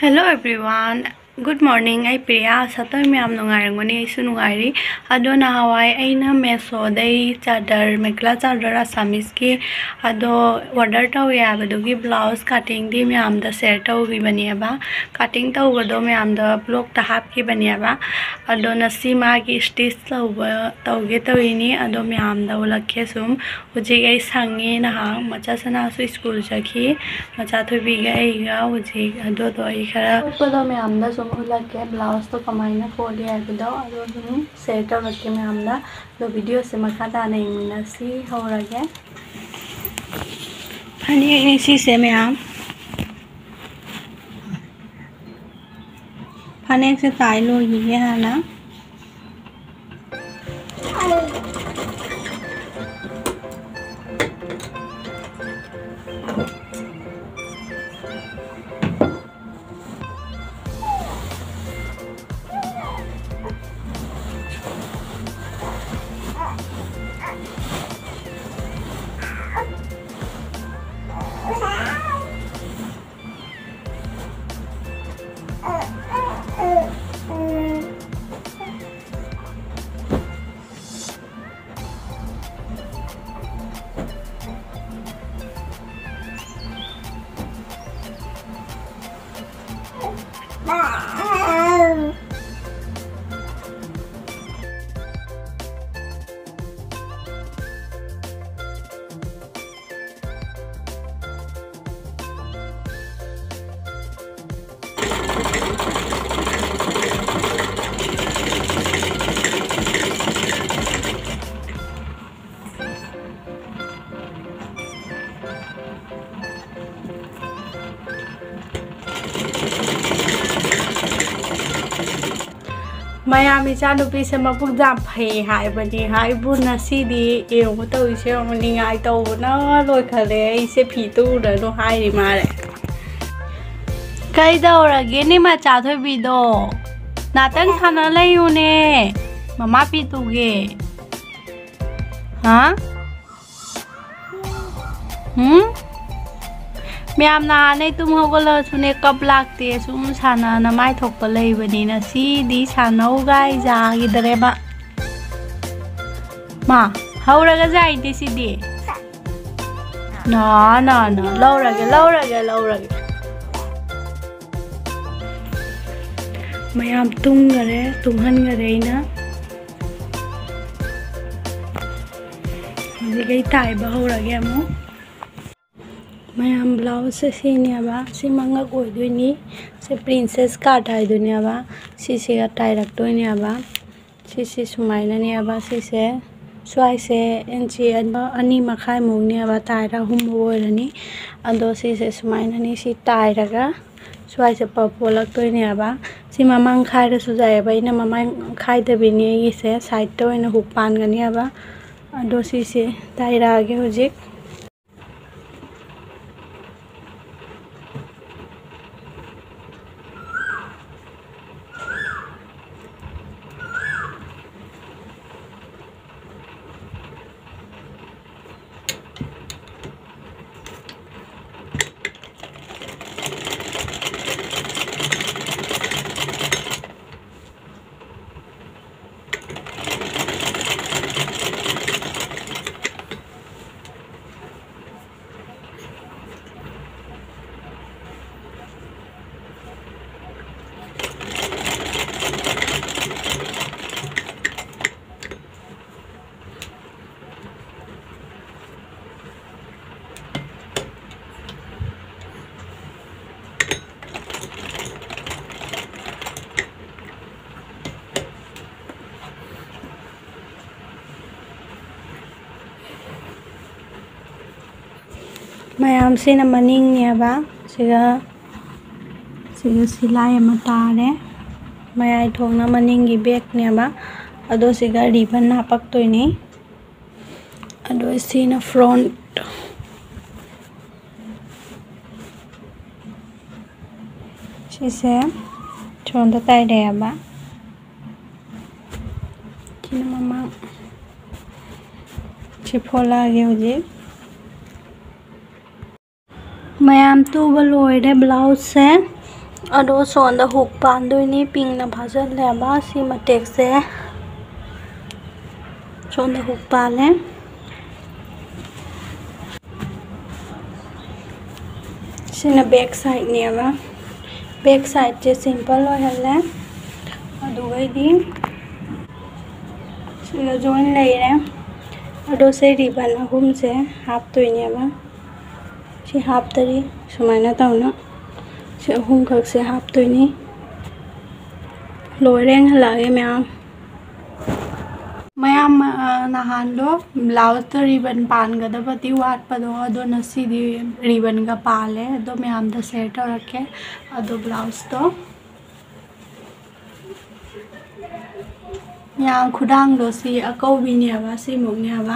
Hello everyone. Good morning. I Priya. Satoy miyam nungairangoni ay sunungairi. Ado na hawai ay na meso day chadar mekla chadar asamis ki ado order tau ya badugi blouse cutting di miyam da share tau gi baniya ba. Cutting tau gado miyam da block ta hap ki baniya ba. Ado na si ma ki stitch tau ba tau ge tau ini ado miyam da ulakhe sum. Uji ay sangi na ha macha sana su school jaki macha thu bi ga ay ga uji ado do ay khara. Pado miyam da da na imna si haurage. Hani ini si se miyam. फनेक से ताई लो है ना ꯃꯌꯥꯝ ꯏꯆꯥꯅꯨꯄꯤꯁꯦ ꯃꯕꯨꯛ ꯌꯥꯝ ꯐꯩ ꯍꯥꯏꯕꯅꯤ ꯍꯥꯏꯕꯨ ꯉꯁꯤꯗꯤ ꯌꯦꯡꯉꯨ ꯇꯧꯔꯤꯁꯦ ꯅꯤꯡꯉꯥꯏ ꯇꯧꯕꯅ ꯂꯣꯏꯈꯠꯂꯦ ꯑꯩꯁꯦ ꯐꯤ ꯇꯨꯔꯅꯨ ꯍꯥꯏꯔꯤ ꯃꯥꯜꯂꯦ ꯀꯩꯗꯧꯔꯒꯦꯅꯦ ꯃꯆꯥ ꯊꯣꯏꯕꯤꯗꯣ ꯉꯥꯛꯇꯪ ꯁꯥꯟꯅ ꯂꯩꯌꯨꯅꯦ ꯃꯃꯥ ꯄꯤ ꯇꯨꯒꯦ ꯍꯥ ꯍꯨꯝ ꯃꯌꯥꯝ ꯅꯍꯥꯟꯅꯩ ꯇꯨꯝ ꯍꯧꯒꯠꯂꯁꯨꯅꯦ ꯀꯞ ꯂꯥꯛꯇꯦ ꯁꯨꯝ ꯁꯥꯟꯅꯅ ꯃꯥꯏ ꯊꯣꯛꯄ ꯂꯩꯕꯅꯤꯅ ꯁꯤꯗꯤ ꯁꯥꯟꯅꯧꯒꯥꯏ ꯌꯥꯈꯤꯗ꯭ꯔꯦꯕ ꯃꯥ ꯍꯧꯔꯒ ꯌꯥꯏꯗꯦ ꯁꯤꯗꯤ ꯅꯥ ꯅꯥ ꯅꯥ ꯂꯧꯔꯒꯦ ꯂꯧꯔꯒꯦ ꯂꯧꯔꯒꯦ ꯃꯌꯥꯝ ꯇꯨꯝꯈꯔꯦ ꯇꯨꯝꯍꯟꯈꯔꯦ ꯑꯩꯅ ꯍꯧꯖꯤꯛ ꯑꯩ ꯇꯥꯏꯕ ꯍꯧꯔꯒꯦ ꯑꯃꯨꯛ ꯃꯌꯥꯝ ꯕ꯭ꯂꯥꯎꯁꯁꯦ ꯁꯤꯅꯦꯕ ꯁꯤ ꯃꯉꯛ ꯑꯣꯏꯗꯣꯏꯅꯤ ꯁꯤ ꯄ꯭ꯔꯤꯟꯁꯦꯁ ꯀꯥꯔꯠ ꯍꯥꯏꯗꯣꯏꯅꯦꯕ ꯁꯤꯁꯤꯒ ꯇꯥꯏꯔꯛꯇꯣꯏꯅꯦꯕ ꯁꯤꯁꯤ ꯁꯨꯃꯥꯏꯅꯅꯦꯕ ꯁꯤꯁꯦ ꯁ꯭ꯋꯥꯏꯁꯦ ꯏꯟꯆꯤ ꯑꯅꯤ ꯃꯈꯥꯏꯃꯨꯛꯅꯦꯕ ꯇꯥꯏꯔ ꯑꯍꯨꯝꯃꯨꯛ ꯑꯣꯏꯔꯅꯤ ꯑꯗꯣ ꯁꯤꯁꯦ ꯁꯨꯃꯥꯏꯅꯅꯤ ꯁꯤ ꯇꯥꯏꯔꯒ ꯁ꯭ꯋꯥꯏꯁꯦ ꯄꯣꯂꯛꯇꯣꯏꯅꯦꯕ ꯁꯤ ꯃꯃꯥꯡ ꯈꯥꯏꯔꯁꯨ ꯌꯥꯏꯑꯕ ꯑꯩꯅ ꯃꯃꯥꯡ ꯈꯥꯏꯗꯕꯤꯅꯤ ꯑꯩꯒꯤꯁꯦ ꯁꯥꯏꯗꯇ ꯑꯣꯏꯅ ꯍꯨꯛ ꯄꯥꯟꯒꯅꯤꯕ ꯑꯗꯣ ꯁꯤꯁꯦ ꯇꯥꯏꯔꯛꯑꯒꯦ ꯍꯧꯖꯤꯛ ꯃꯌꯥꯝꯁꯤꯅ ꯃꯅꯤꯡꯅꯦꯕ ꯁꯤꯒ ꯁꯤꯒ ꯁꯤꯂꯥꯏ ꯑꯃ ꯇꯥꯔꯦ ꯃꯌꯥꯏ ꯊꯣꯡꯅ ꯃꯅꯤꯡꯒꯤ ꯕꯦꯛꯅꯦꯕ ꯑꯗꯣ ꯁꯤꯒ ꯔꯤꯕꯟ ꯍꯥꯞꯄꯛꯇꯣꯏꯅꯤ ꯑꯗꯣ ꯁꯤꯅ ꯐ꯭ꯔꯣꯟꯠ ꯁꯤꯁꯦ ꯁꯣꯝꯗ ꯇꯥꯏꯔꯛꯑꯦꯕ ꯁꯤꯅ ꯃꯃꯥꯡ ꯁꯤ ꯐꯣꯠꯂꯛꯑꯒꯦ ꯍꯧꯖꯤꯛ ꯃꯌꯥꯝ ꯇꯨꯕ ꯂꯣꯏꯔꯦ ꯕ꯭ꯂꯥꯎꯁꯁꯦ ꯑꯗꯣ ꯁꯣꯟꯗ ꯍꯨꯛ ꯄꯥꯟꯗꯣꯏꯅꯤ ꯄꯤꯡꯅ ꯐꯥꯖꯤꯜꯂꯦꯕ ꯁꯤ ꯃꯇꯦꯛꯁꯦ ꯁꯣꯝꯗ ꯍꯨꯛ ꯄꯥꯜꯂꯦ ꯁꯤꯅ ꯕꯦꯛ ꯁꯥꯏꯠꯅꯦꯕ ꯕꯦꯛ ꯁꯥꯏꯠꯁꯦ ꯁꯤꯝꯄꯜ ꯑꯣꯏꯍꯜꯂꯦ ꯑꯗꯨꯒꯩꯗꯤ ꯁꯤꯒ ꯖꯣꯏꯟ ꯂꯩꯔꯦ ꯑꯗꯣ ꯁꯤ ꯔꯤꯕꯟ ꯑꯍꯨꯝꯁꯦ ꯍꯥꯞꯇꯣꯏꯅꯦꯕ ꯁꯤ ꯍꯥꯞꯇꯔꯤ ꯁꯨꯃꯥꯏꯅ ꯇꯧꯅ ꯁꯤ ꯑꯍꯨꯝꯈꯛꯁꯦ ꯍꯥꯞꯇꯣꯏꯅꯤ ꯂꯣꯏꯔꯦ ꯍꯜꯂꯛꯑꯒꯦ ꯃꯌꯥꯝ ꯃꯌꯥꯝ ꯅꯍꯥꯟꯗꯣ ꯕ꯭ꯂꯥꯎꯁꯇ ꯔꯤꯕꯟ ꯄꯥꯟꯒꯗꯕꯗꯤ ꯋꯥꯠꯄꯗꯣ ꯑꯗꯣ ꯉꯁꯤꯗꯤ ꯔꯤꯕꯟꯒ ꯄꯥꯜꯂꯦ ꯑꯗꯣ ꯃꯌꯥꯝꯗ ꯁꯦꯌꯔ ꯇꯧꯔꯛꯀꯦ ꯑꯗꯣ ꯕ꯭ꯂꯥꯎꯁꯇꯣ ꯌꯥꯝ ꯈꯨꯗꯥꯡꯗꯣ ꯁꯤ ꯑꯀꯧꯕꯤꯅꯦꯕ ꯁꯤꯃꯨꯛꯅꯦꯕ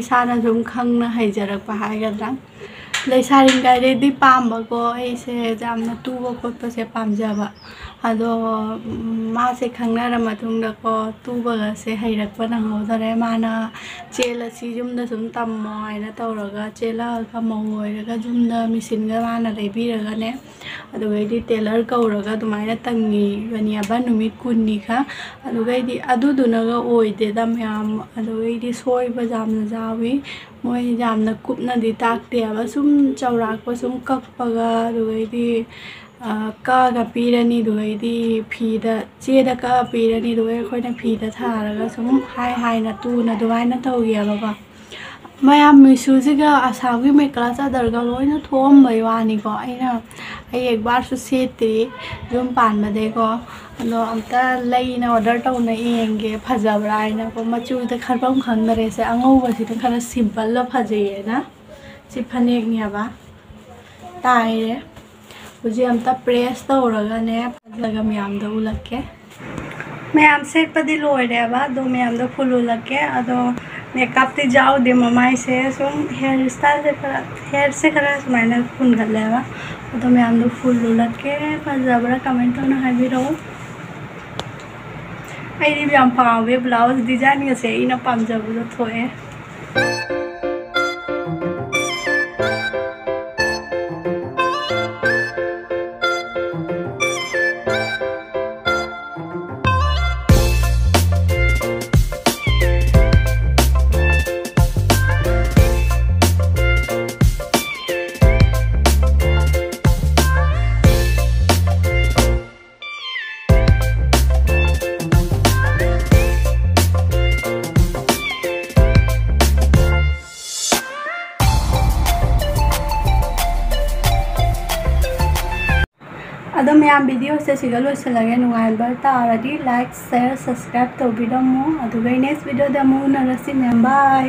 ꯏꯁꯥꯅ ꯁꯨꯝ ꯈꯪꯅ ꯍꯩꯖꯔꯛꯄ ꯍꯥꯏꯒꯗ꯭ꯔꯥ ꯂꯩꯁꯥꯔꯤꯉꯩꯗꯗꯤ ꯄꯥꯝꯕꯀꯣ ꯑꯩꯁꯦ ꯌꯥꯝꯅ ꯇꯨꯕ ꯈꯣꯠꯄꯁꯦ ꯄꯥꯝꯖꯕ ꯑꯗꯣ ꯃꯥꯁꯦ ꯈꯪꯅꯔ ꯃꯇꯨꯡꯗꯀꯣ ꯇꯨꯕꯒꯁꯦ ꯍꯩꯔꯛꯄ ꯅꯪꯍꯧꯗꯔꯦ ꯃꯥꯅ ꯆꯦꯜꯂꯁꯤ ꯌꯨꯝꯗ ꯁꯨꯝ ꯇꯝꯃꯣ ꯍꯥꯏꯅ ꯇꯧꯔꯒ ꯆꯦꯜꯂꯛꯑꯒ ꯃꯧ ꯑꯣꯏꯔꯒ ꯌꯨꯝꯗ ꯃꯦꯆꯤꯟꯒ ꯃꯥꯅ ꯂꯩꯕꯤꯔꯒꯅꯦ ꯑꯗꯨꯒꯩꯗꯤ ꯇꯦꯂꯔ ꯀꯧꯔꯒ ꯑꯗꯨꯃꯥꯏꯅ ꯇꯝꯃꯤꯕꯅꯦꯕ ꯅꯨꯃꯤꯠ ꯀꯨꯟꯅꯤꯒ ꯑꯗꯨꯒꯩꯗꯤ ꯑꯗꯨꯗꯨꯅꯒ ꯑꯣꯏꯗꯦꯗ ꯃꯌꯥꯝ ꯑꯗꯨꯒꯩꯗꯤ ꯁꯣꯏꯕ ꯌꯥꯝꯅ ꯌꯥꯎꯏ ꯃꯣꯏ ꯌꯥꯝꯅ ꯀꯨꯞꯅꯗꯤ ꯇꯥꯛꯇꯦꯕ ꯁꯨꯝ ꯆꯥꯎꯔꯥꯛꯄ ꯁꯨꯝ ꯀꯛꯄꯒ ꯑꯗꯨꯒꯩꯗꯤ ꯀꯛꯑꯒ ꯄꯤꯔꯅꯤ ꯑꯗꯨꯒꯩꯗꯤ ꯐꯤꯗ ꯆꯦꯗ ꯀꯛꯑ ꯄꯤꯔꯅꯤ ꯑꯗꯨꯒ ꯑꯩꯈꯣꯏꯅ ꯐꯤꯗ ꯊꯥꯔꯒ ꯁꯨꯝ ꯍꯥꯏ ꯍꯥꯏꯅ ꯇꯨꯅ ꯑꯗꯨꯃꯥꯏꯅ ꯇꯧꯈꯤꯑꯕꯀꯣ ꯃꯌꯥꯝ ꯃꯤꯁꯨꯁꯤꯒ ꯑꯁꯥꯝꯒꯤ ꯃꯦꯀꯂꯥ ꯆꯥꯗꯔꯒ ꯂꯣꯏꯅ ꯊꯣꯛꯑꯝꯕꯩ ꯋꯥꯅꯤꯀꯣ ꯑꯩꯅ ꯑꯩ ꯑꯦꯛꯕꯥꯔꯁꯨ ꯁꯦꯠꯇ꯭ꯔꯤ ꯌꯨꯝ ꯄꯥꯟꯕꯗꯩꯀꯣ ꯑꯗꯣ ꯑꯝꯇ ꯂꯩꯅ ꯑꯣꯔꯗꯔ ꯇꯧꯅ ꯌꯦꯡꯒꯦ ꯐꯖꯕ꯭ꯔꯥ ꯍꯥꯏꯅꯀꯣ ꯃꯆꯨꯗ ꯈꯟꯐꯝ ꯈꯪꯗꯔꯦꯁꯦ ꯑꯉꯧꯕꯁꯤꯅ ꯈꯔ ꯁꯤꯝꯄꯜꯗ ꯐꯖꯩꯌꯦꯅ ꯁꯤ ꯐꯅꯦꯛꯅꯦꯕ ꯇꯥꯏꯔꯦ ꯍꯧꯖꯤꯛ ꯑꯝꯇ ꯄ꯭ꯔꯦꯁ ꯇꯧꯔꯒꯅꯦ ꯐꯖꯒ ꯃꯌꯥꯝꯗ ꯎꯠꯂꯛꯀꯦ ꯃꯌꯥꯝ ꯁꯦꯠꯄꯗꯤ ꯂꯣꯏꯔꯦꯕ ꯑꯗꯣ ꯃꯌꯥꯝꯗ ꯐꯨꯜ ꯎꯠꯂꯛꯀꯦ ꯑꯗꯣ ꯃꯦꯀꯞꯇꯤ ꯌꯥꯎꯗꯦ ꯃꯃꯥꯏꯁꯦ ꯁꯨꯝ ꯍꯦꯌꯔ ꯁ꯭ꯇꯥꯏꯜꯁꯦ ꯈꯔ ꯍꯦꯌꯔꯁꯦ ꯈꯔ ꯁꯨꯃꯥꯏꯅ ꯐꯨꯟꯒꯠꯂꯦꯕ ꯑꯗꯣ ꯃꯌꯥꯝꯗꯣ ꯐꯨꯜ ꯎꯠꯂꯛꯀꯦ ꯐꯖꯕ꯭ꯔꯥ ꯀꯃꯦꯟ ꯇꯧꯅ ꯍꯥꯏꯕꯤꯔꯛꯎ ꯑꯩꯗꯤ ꯌꯥꯝ ꯄꯥꯝꯃꯦ ꯕ꯭ꯂꯥꯎꯁ ꯗꯤꯖꯥꯏꯟꯒꯁꯦ ꯑꯩꯅ ꯄꯥꯝꯖꯕꯗꯣ ꯊꯣꯛꯑꯦ ꯑꯗꯣ ꯃꯌꯥꯝ ꯚꯤꯗꯤꯑꯣꯁꯦ ꯁꯤꯒ ꯂꯣꯏꯁꯤꯜꯂꯒꯦ ꯅꯨꯡꯉꯥꯏꯕ ꯇꯥꯔꯗꯤ ꯂꯥꯏꯛ ꯁꯦꯌꯔ ꯁꯕꯁꯀ꯭ꯔꯥꯏꯕ ꯇꯧꯕꯤꯔꯝꯃꯣ ꯑꯗꯨꯒ ꯅꯦꯛꯁ ꯚꯤꯗꯤꯑꯣꯗ ꯑꯃꯨꯛ ꯎꯅꯔꯁꯤ ꯃꯌꯥꯝ ꯕꯥꯏ